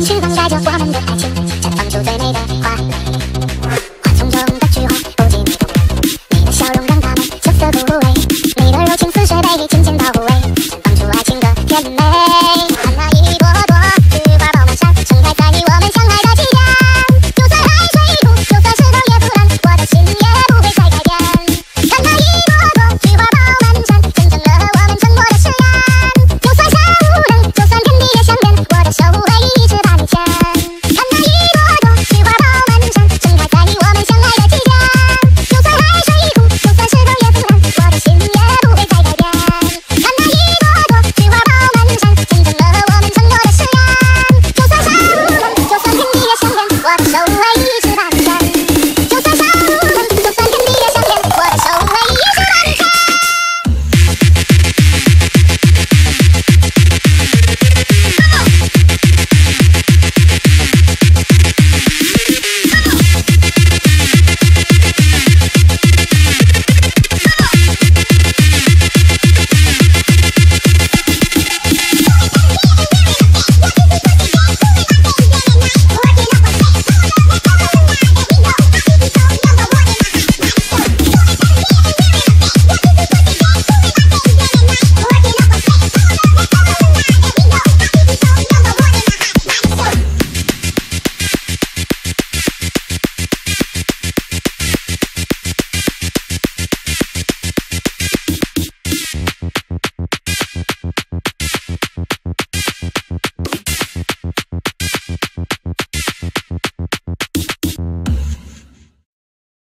去等待着我们的爱情，绽放出最美的花。so